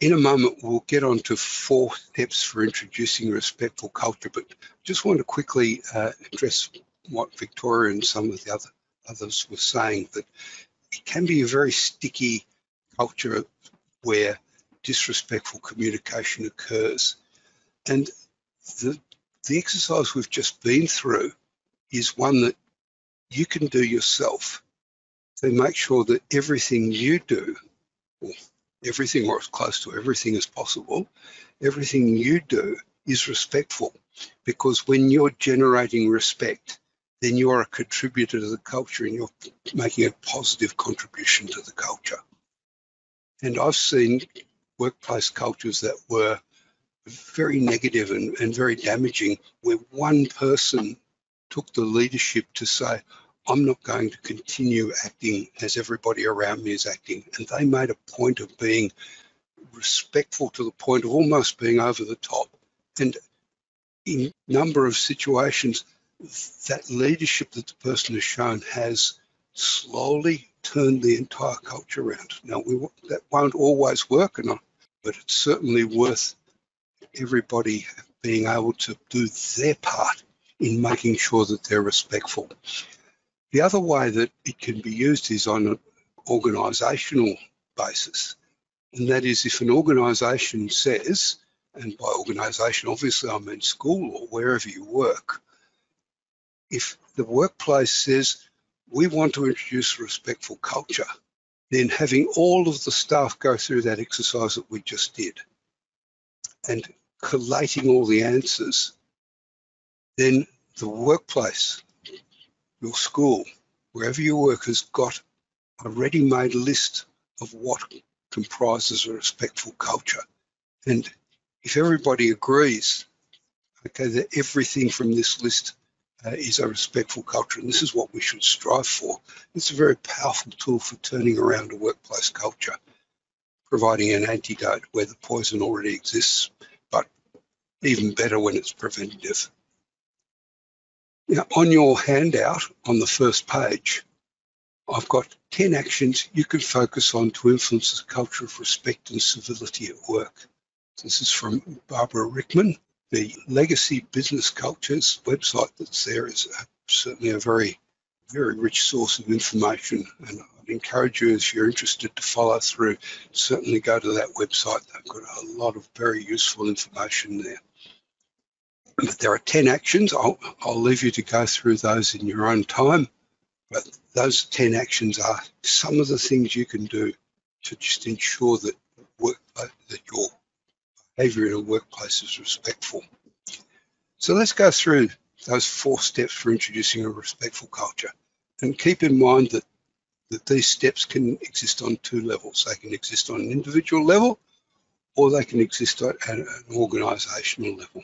in a moment, we'll get on to four steps for introducing respectful culture, but just want to quickly uh, address what Victoria and some of the other others were saying, that it can be a very sticky culture where disrespectful communication occurs. And the, the exercise we've just been through is one that you can do yourself to make sure that everything you do, or everything or as close to everything as possible, everything you do is respectful. Because when you're generating respect, then you are a contributor to the culture and you're making a positive contribution to the culture. And I've seen workplace cultures that were very negative and, and very damaging, where one person took the leadership to say, I'm not going to continue acting as everybody around me is acting. And they made a point of being respectful to the point of almost being over the top. And in a number of situations, that leadership that the person has shown has slowly turned the entire culture around. Now, we, that won't always work, but it's certainly worth everybody being able to do their part in making sure that they're respectful. The other way that it can be used is on an organisational basis. And that is if an organisation says, and by organisation, obviously I mean school or wherever you work, if the workplace says, we want to introduce a respectful culture, then having all of the staff go through that exercise that we just did and collating all the answers, then the workplace your school, wherever you work, has got a ready-made list of what comprises a respectful culture. And if everybody agrees, okay, that everything from this list uh, is a respectful culture, and this is what we should strive for. It's a very powerful tool for turning around a workplace culture, providing an antidote where the poison already exists, but even better when it's preventative. Now, on your handout on the first page, I've got 10 actions you can focus on to influence the culture of respect and civility at work. This is from Barbara Richman. The Legacy Business Cultures website that's there is a, certainly a very, very rich source of information. And I'd encourage you, if you're interested to follow through, certainly go to that website. They've got a lot of very useful information there. But there are 10 actions. I'll, I'll leave you to go through those in your own time. But those 10 actions are some of the things you can do to just ensure that work, uh, that your behavior in a workplace is respectful. So let's go through those four steps for introducing a respectful culture. And keep in mind that, that these steps can exist on two levels. They can exist on an individual level or they can exist at an organisational level.